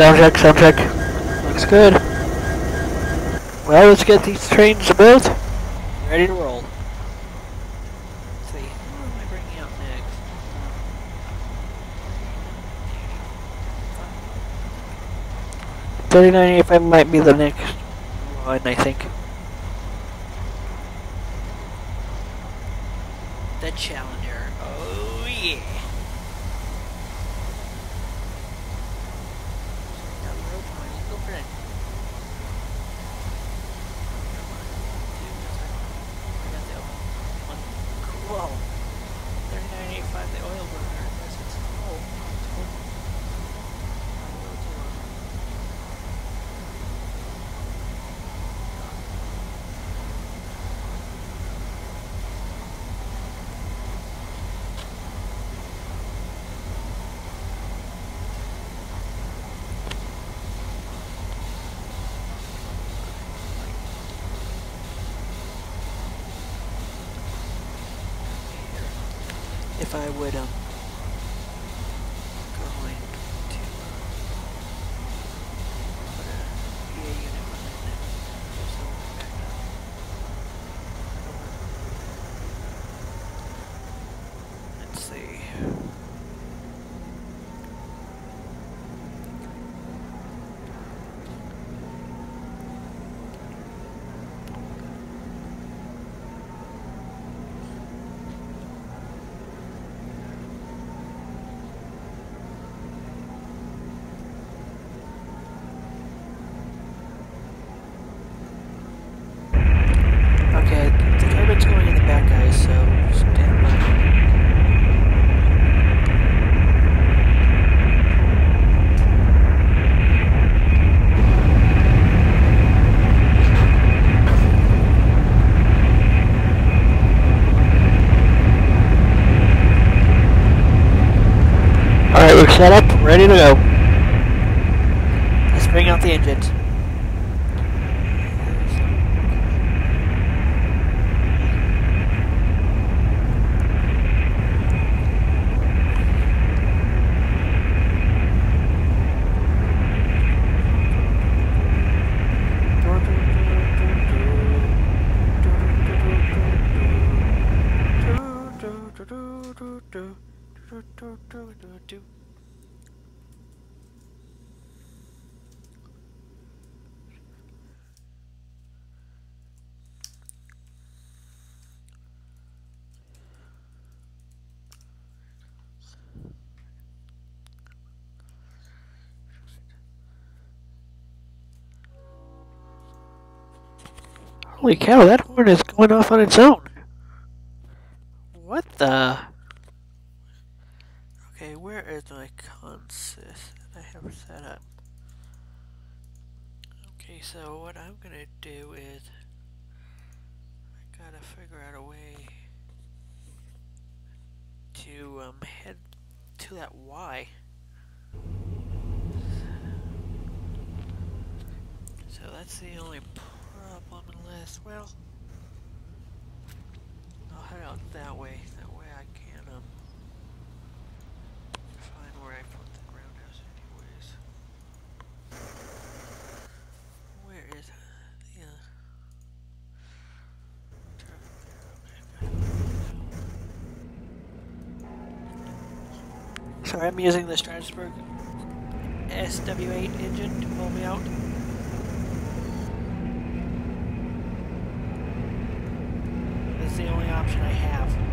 Sound check, sound check. Looks good. Well, let's get these trains built. Ready to roll. Let's see, who am I bringing out next? Thirty-nine eighty-five might be the next one, I think. The Challenger. Oh yeah. Got a rope on it. Go for it. Cool. 3985, the oil burner. Yes, it's oh, it's oh. A little too long. If I would um go into uh, put a PA unit on it and just so we're back up. Let's see. Okay, the turbine's going in the back, guys, so stand by. Alright, we're set up, ready to go. Let's bring out the engines. Holy cow, that horn is going off on its own. What the? Okay, where is my consist that I have set up? Okay, so what I'm gonna do is I gotta figure out a way to um, head to that Y. So that's the only problem unless, well, I'll head out that way. That way I can um find where I put the roundhouse anyways. Where is the uh, Sorry, I'm using the Strasburg SW8 engine to pull me out. That's the only option I have.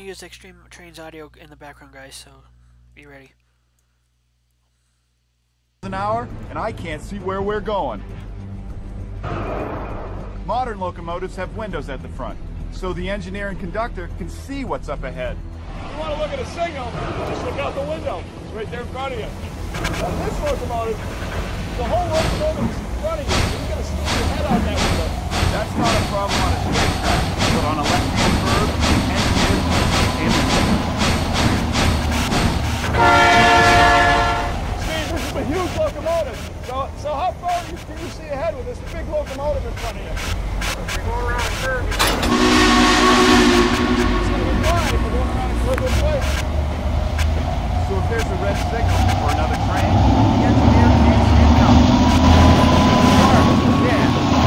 Gonna use Extreme Trains audio in the background, guys, so be ready. An hour, and I can't see where we're going. Modern locomotives have windows at the front, so the engineer and conductor can see what's up ahead. you want to look at a signal, just look out the window. It's right there in front of you. Now, this locomotive, the whole locomotive is in front of you. You're going to stick your head out that window. That's not a problem on a straight track, but on a left-hand curve, engineers and Steve, this is a huge locomotive. So, so how far you, can you see ahead with this big locomotive in front of you? We're going around a curve. It's going to be fine if we're going around a curve this way. So if there's a red signal for another train, the engineer can't see it coming. Yeah.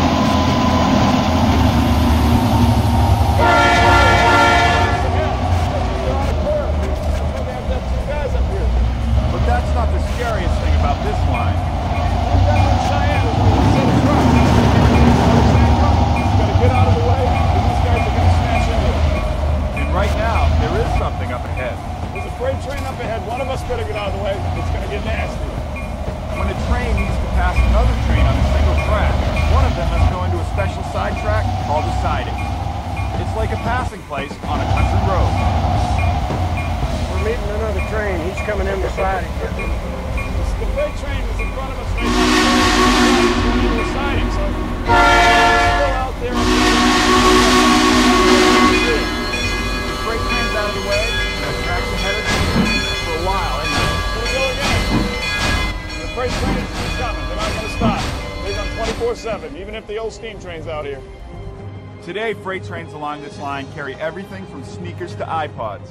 Freight train up ahead. One of us better get out of the way. It's going to get nasty. When a train needs to pass another train on a single track, one of them must go into a special side track called a siding. It's like a passing place on a country road. We're meeting another train. He's coming in beside siding. The freight train is in front of us right now. It's going into the siding, so it's still out there. Freight trains keep coming. They're not going to stop. They run 24-7, even if the old steam train's out here. Today, freight trains along this line carry everything from sneakers to iPods.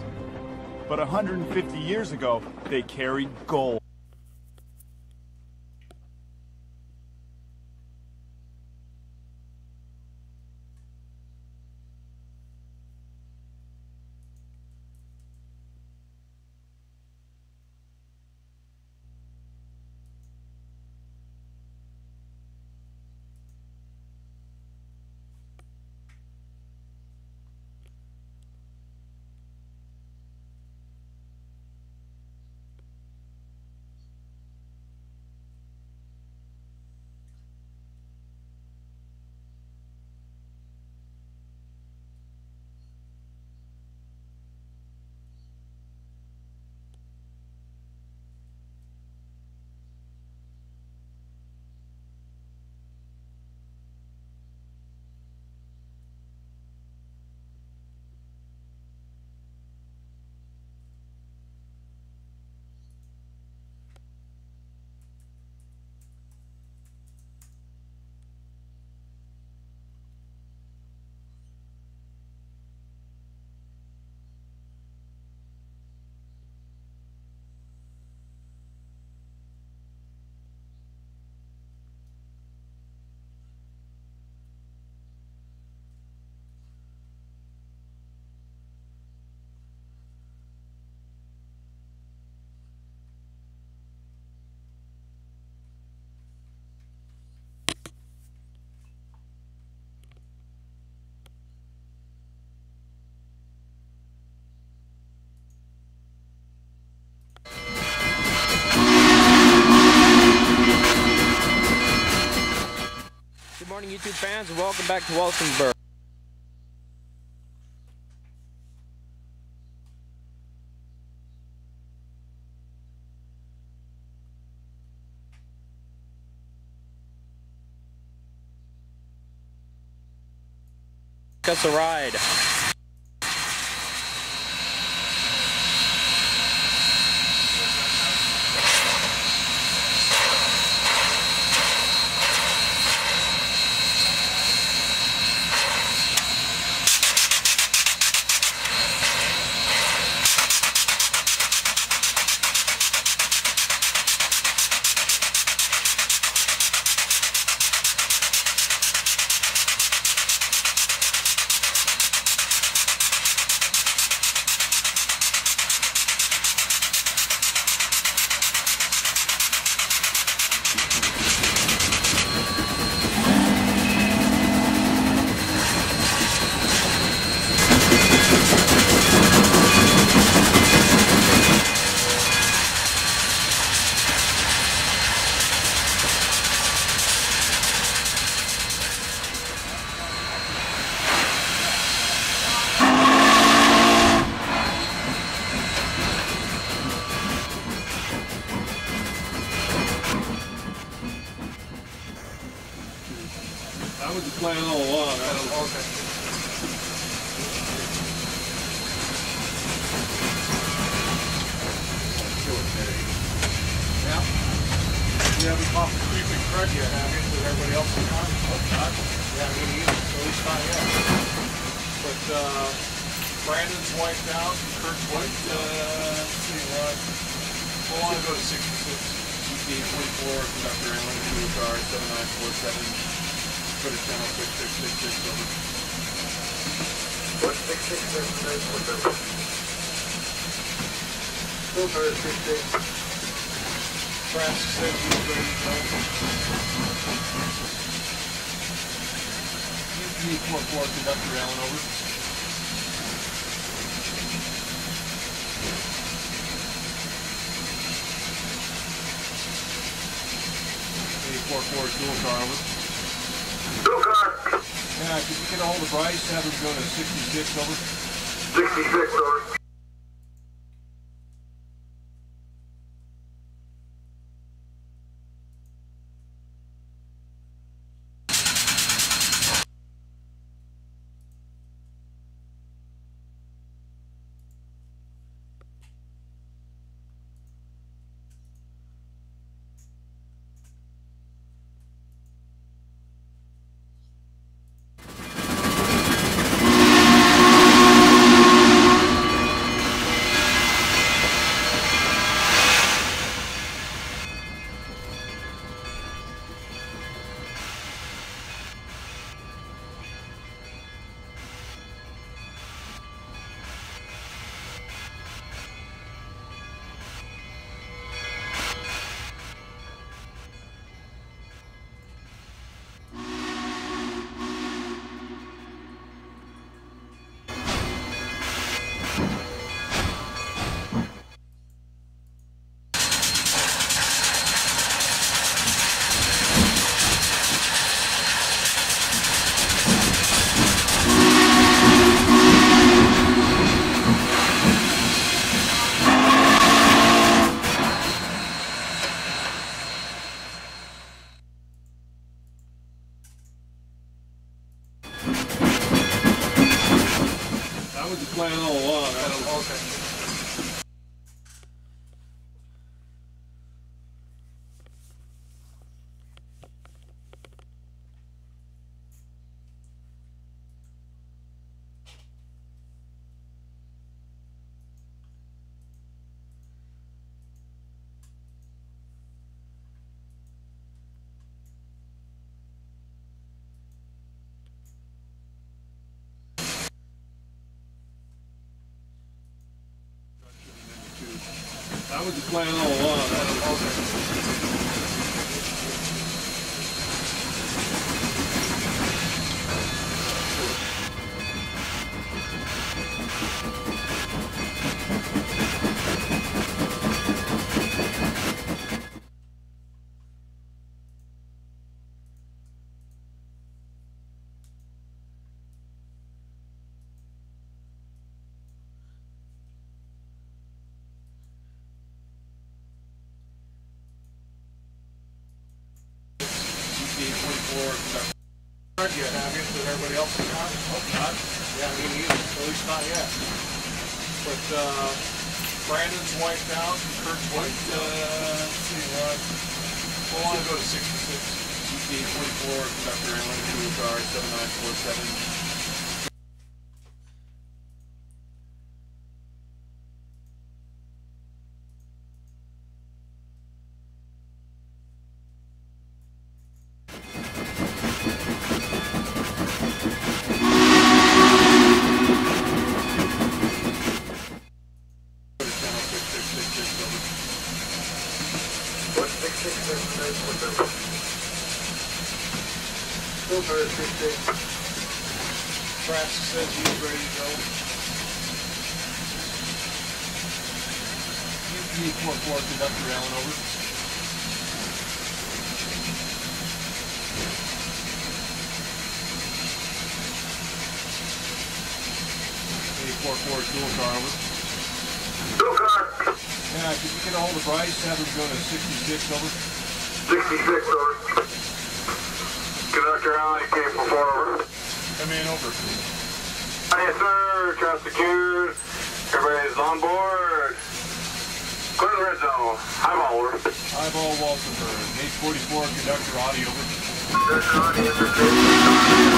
But 150 years ago, they carried gold. YouTube fans, welcome back to Walsenburg. Us a ride. You you? With everybody else. Yeah. At least not yet. But, Brandon's wiped out, Kurt's wiped, uh, let's see what. We'll want to go to sixty-six. GPA 24, conductor Allen, two car, 7947. Put it channel 6666 over. One six six seven nine four seven. Filter six six. Francis says he's ready to go. GPA 44, conductor Allen, over. A44, dual car, over. Uh, yeah, could you get a hold of Bryce, have him go to sixty-six, over? Sixty six over. That was the plan all along. I don't, GPA 24, conductor Craig yet, have you? With everybody else in town? Hope not. Yeah, me neither. At least not yet. But, uh, Brandon's wiped out, Kurt's wiped, uh, let's see what. We'll want to go to sixty-six. GPA 24, conductor Allen, two car, 7947. Put it channel 6666 over. One six six seven nine four seven. Filter six six. Francis says he's ready to go. GPA 44, conductor Allen, over. A44, dual car, over. Two car. Yeah, could you get a hold of Bryce, have him go to sixty-six, over? Sixty six over. Conductor Alley, Cape for over. Come in over. Yes, sir. Trust secured. Everybody's on board. Clear the red zone. High ball, over. Eyeball Walsenburg, gauge 44, conductor audio over.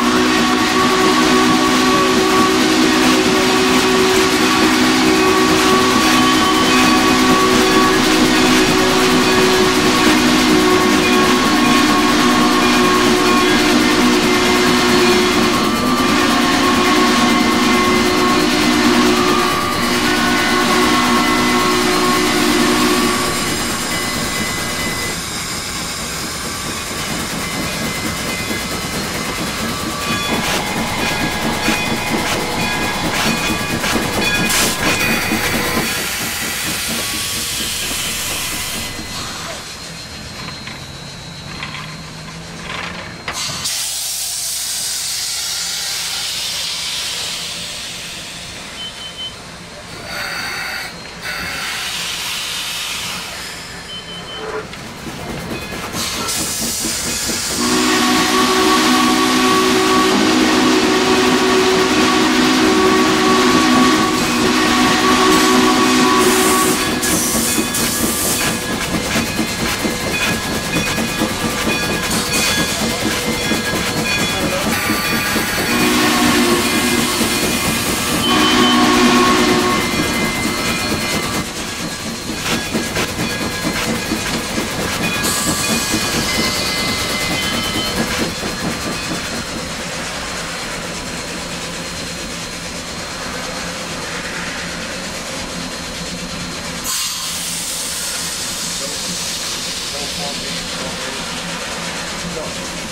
Conductor